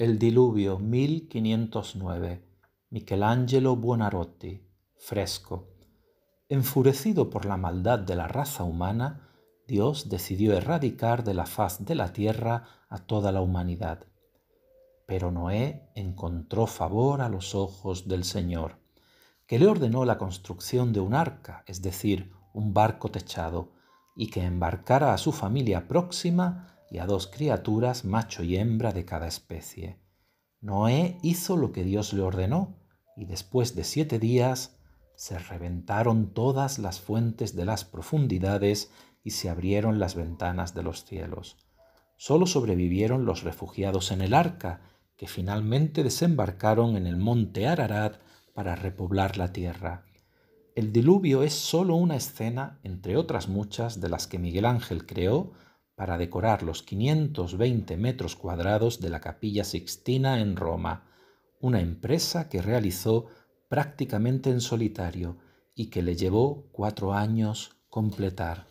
El diluvio 1509. Michelangelo Buonarroti. Fresco. Enfurecido por la maldad de la raza humana, Dios decidió erradicar de la faz de la tierra a toda la humanidad. Pero Noé encontró favor a los ojos del Señor, que le ordenó la construcción de un arca, es decir, un barco techado, y que embarcara a su familia próxima y a dos criaturas, macho y hembra de cada especie. Noé hizo lo que Dios le ordenó, y después de siete días se reventaron todas las fuentes de las profundidades y se abrieron las ventanas de los cielos. Solo sobrevivieron los refugiados en el arca, que finalmente desembarcaron en el monte Ararat para repoblar la tierra. El diluvio es solo una escena, entre otras muchas, de las que Miguel Ángel creó para decorar los 520 metros cuadrados de la Capilla Sixtina en Roma, una empresa que realizó prácticamente en solitario y que le llevó cuatro años completar.